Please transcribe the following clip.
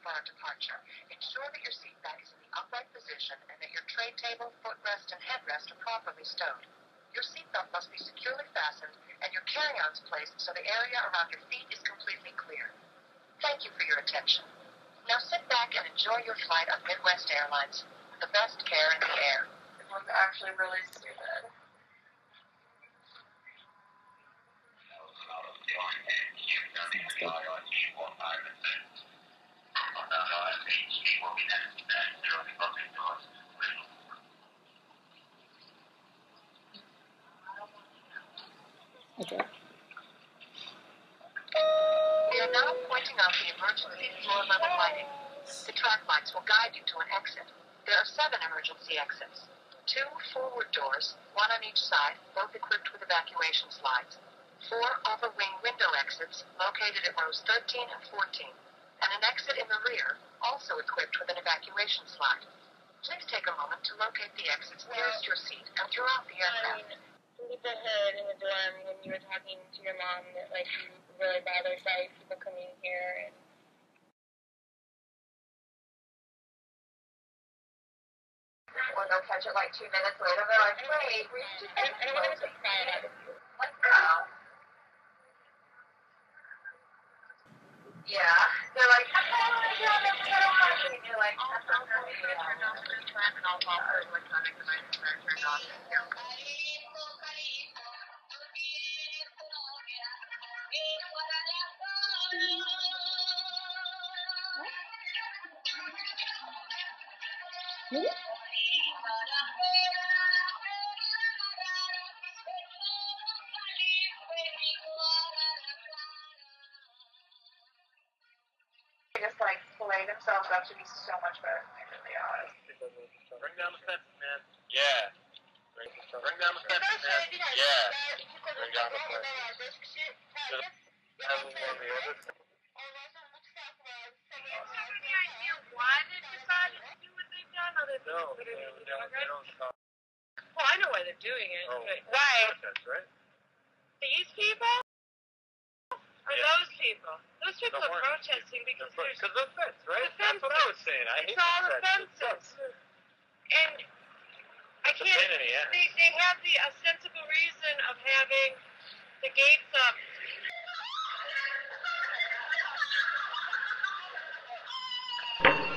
for our departure. Ensure that your seat back is in the upright position and that your tray table, footrest, and headrest are properly stowed. Your seatbelt must be securely fastened and your carry-ons placed so the area around your feet is completely clear. Thank you for your attention. Now sit back and enjoy your flight on Midwest Airlines. The best care in the air. It was actually really stupid. Okay. We are now pointing out the emergency floor level lighting. The track lights will guide you to an exit. There are seven emergency exits. Two forward doors, one on each side, both equipped with evacuation slides. Four over-wing window exits located at rows 13 and 14, and an exit in the rear, also equipped with an evacuation slide. Please take a moment to locate the exits nearest your seat and throughout the aircraft. Lisa heard in the dorm when you were talking to your mom that like you were really bothered by people coming here and When they'll catch it like two minutes later, they're like, wait, we should I I don't want to take pride out of you. Yeah, they're like, I don't want to do it, I don't want to. And you're like, that's I'll not you to turn They just like play themselves up to be so much better than they really are. Bring down the fence, man. Yeah. Bring, down the fence, man. Yeah. Bring down the fence. Have one on the other. Why they decided to do what they've done? Or they No, put they it in don't, they don't stop. Well, I know why they're doing it. Oh. but- Right. That's right. These people? Or Yeah. those people? Those people The are orange protesting because there's Because the fence, right? The That's what I was saying. I hate it's all the the fence. It fences. And I can't. the. They, they have the a sensible reason of having the gates up.